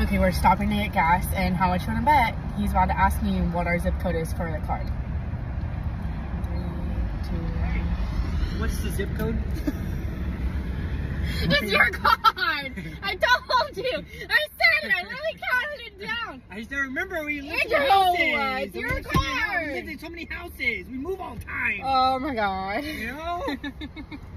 Okay, we're stopping to get gas, and how much you want to bet? He's about to ask me what our zip code is for the card. Three, two. What's the zip code? It's your card. I told you. I said it. I literally counted it down. I just don't remember we lived in houses. it's your lived card. We lived in so many houses. We move all the time. Oh my god. you know?